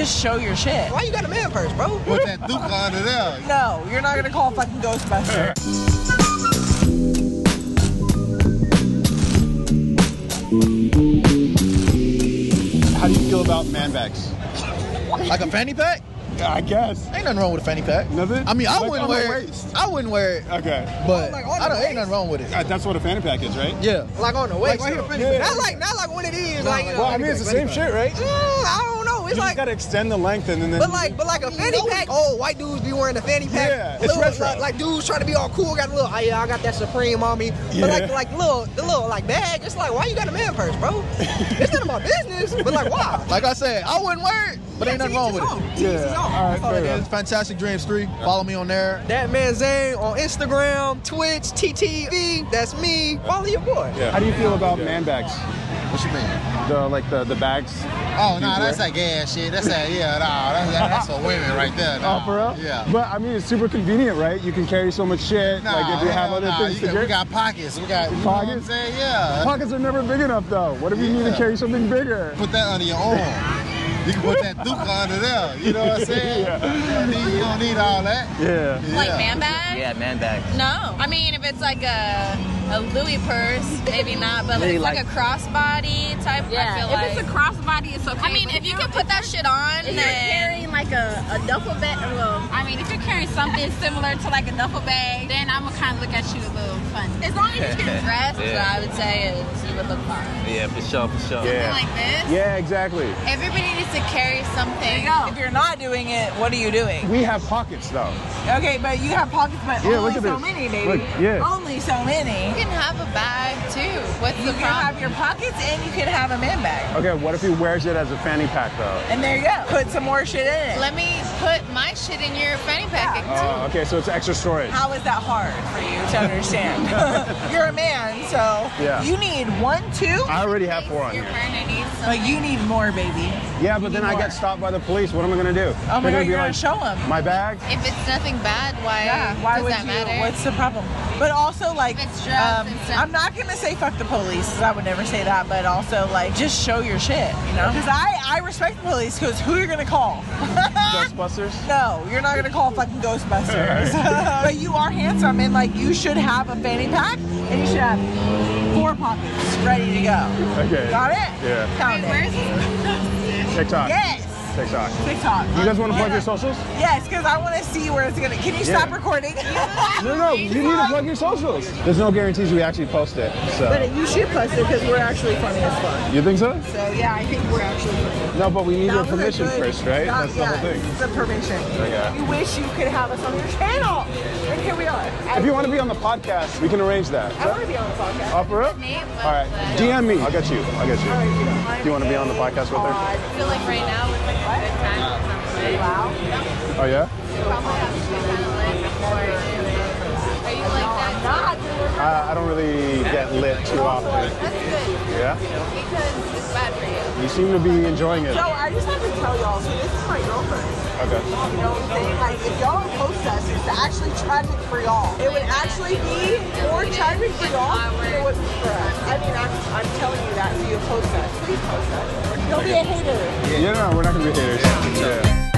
just show your shit. Why you got a man purse, bro? Put that Duke under there. No, you're not gonna call fucking Ghostbuster. How do you feel about man bags? Like a fanny pack? I guess. Ain't nothing wrong with a fanny pack. Nothing? I mean, I Like wouldn't wear it. I wouldn't wear it, Okay. but like I don't. Ain't nothing wrong with it. Uh, that's what a fanny pack is, right? Yeah. Like on the waist. Like right so. here, Yeah. Not like not like what it is. like you know, Well, I mean, it's the same shit, right? Mm, I don't know. It's You like just gotta extend the length and then. But like, but like a fanny pack. Oh, white dudes be wearing a fanny pack. Yeah, it's little, retro. like, like dudes trying to be all cool, got a little. Oh yeah, I got that Supreme on me. Yeah. But like, like little, the little like bag. It's like, why you got a man purse, bro? it's none of my business. But like, why? Like I said, I wouldn't wear it, but ain't nothing wrong with it. yeah. All right, That's all fair it is. Fantastic Dreams 3. Follow me on there. That man Zane on Instagram, Twitch, TTV. That's me. Follow your boy. Yeah. How do you feel about man bags? What you mean? The like the the bags. Oh, no, that's that gas shit. That's that, yeah, no, that's, that's for women right there. Oh, for real? Yeah. But I mean, it's super convenient, right? You can carry so much shit. Nah, like if you have other nah, things you to got, we got pockets. We got, you know what I'm Pockets? Yeah. Pockets are never big enough though. What if you need to carry something bigger? Put that under your arm. You can put that Duke under there. You know what I'm saying? Yeah. you, don't need, you don't need all that. Yeah. Yeah. Like man bag? Yeah, man bag. No. I mean, if it's like a a Louis purse, maybe not. But Maybe if it's like, like- a crossbody type, I Yeah, feel if like. it's a crossbody, it's okay. I mean, but if you can put that shit on, if you're then carrying like a, a duffel bag, well, I mean, if you're carrying something similar to like a duffel bag, then I'm gonna kind of look at you a little funny. As long as you can dress dressed, Yeah. I would say is you would look fine. Yeah, for sure, for sure. Yeah. Like this. Yeah, exactly. Everybody needs to carry something. If you're not doing it, what are you doing? We have pockets though. Okay, but you have pockets, but Yeah, only so this. many, baby. Look, yeah. Only so many. You can have a bag too. What's You the can problem? have your pockets and you can have a man bag. Okay, what if he wears it as a fanny pack though? And there you go. Put some more shit in it. Let me put my shit in your fanny pack. Oh, okay, so it's extra storage. How is that hard for you to understand? You're a man, so Yeah. you need one, two, I already have four on Your here. partner needs but you need more, baby. Yeah, but then I more. get stopped by the police. What am I gonna do? Oh my They're god, you're gonna show them. My bag? If it's nothing bad, why, Yeah, why does would that you? matter? What's the problem? But also, like, If it's drugs um, and stuff. I'm not gonna say fuck the police. 'cause I would never say that. But also, like, just show your shit. You know? Because I I respect the police. Because who you're gonna call? Ghostbusters? No, you're not gonna call fucking Ghostbusters. but you are handsome, and like, you should have a fanny pack, and you should have four pockets ready to go. Okay. Got it? Yeah. Count Wait, it. TikTok. Yes. TikTok. TikTok. You guys want to plug Yeah. your socials? Yes, because I want to see where it's gonna. Can you Yeah. stop recording? No, no, you need to plug your socials. There's no guarantees we actually post it. So. But you should post it because we're actually funny as fuck. You think so? So yeah, I think we're actually funny. No, but we need your That was a permission good- first, right? that- That's the yeah, whole thing. It's a permission. Oh, okay. You wish you could have us on your channel. And here we are. If you want to be on the podcast, we can arrange that. I want to be on the podcast. Up or up? All right. DM me. I'll get you. I'll get you. Do you want to be on the podcast with her? Oh, I feel like right now is like a good time for something. Wow. Oh yeah. Probably have to be kind of lit before you do it. Are you like that? Not. I, I don't really get lit too often. That's good Yeah. because it's bad for you. You seem to be enjoying it. So I just have to tell y'all. Okay. You know what I'm saying? Like if y'all post us, it's actually tragic for y'all. It would actually be more tragic for y'all than it would be for us. I mean, I'm, I'm telling you that. So you post us. Please post us. Don't be a hater. Yeah, no, we're not gonna be haters.